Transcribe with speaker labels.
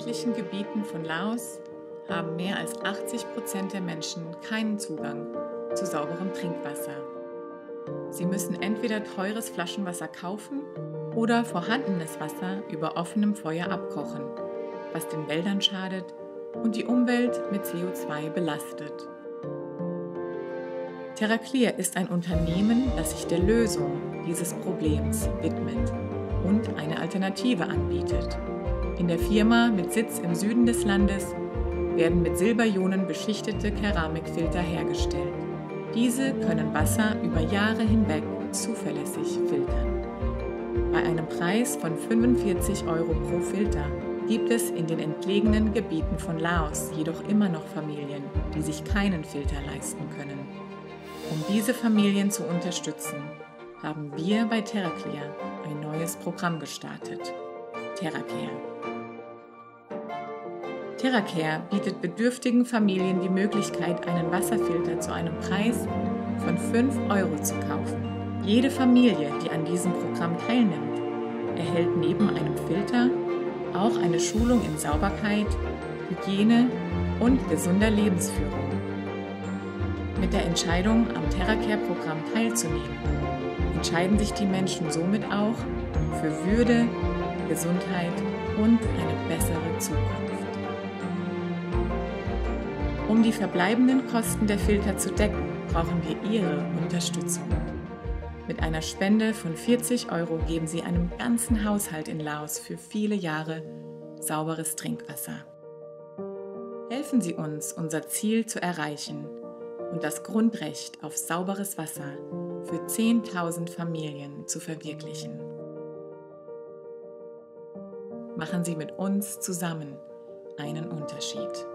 Speaker 1: ländlichen Gebieten von Laos haben mehr als 80 Prozent der Menschen keinen Zugang zu sauberem Trinkwasser. Sie müssen entweder teures Flaschenwasser kaufen oder vorhandenes Wasser über offenem Feuer abkochen, was den Wäldern schadet und die Umwelt mit CO2 belastet. TerraClear ist ein Unternehmen, das sich der Lösung dieses Problems widmet und eine Alternative anbietet. In der Firma mit Sitz im Süden des Landes werden mit Silberionen beschichtete Keramikfilter hergestellt. Diese können Wasser über Jahre hinweg zuverlässig filtern. Bei einem Preis von 45 Euro pro Filter gibt es in den entlegenen Gebieten von Laos jedoch immer noch Familien, die sich keinen Filter leisten können. Um diese Familien zu unterstützen, haben wir bei TerraClear ein neues Programm gestartet. TerraCare. TerraCare bietet bedürftigen Familien die Möglichkeit, einen Wasserfilter zu einem Preis von 5 Euro zu kaufen. Jede Familie, die an diesem Programm teilnimmt, erhält neben einem Filter auch eine Schulung in Sauberkeit, Hygiene und gesunder Lebensführung. Mit der Entscheidung, am TerraCare-Programm teilzunehmen, entscheiden sich die Menschen somit auch für Würde, Gesundheit und eine bessere Zukunft. Um die verbleibenden Kosten der Filter zu decken, brauchen wir Ihre Unterstützung. Mit einer Spende von 40 Euro geben Sie einem ganzen Haushalt in Laos für viele Jahre sauberes Trinkwasser. Helfen Sie uns, unser Ziel zu erreichen und das Grundrecht auf sauberes Wasser für 10.000 Familien zu verwirklichen. Machen Sie mit uns zusammen einen Unterschied.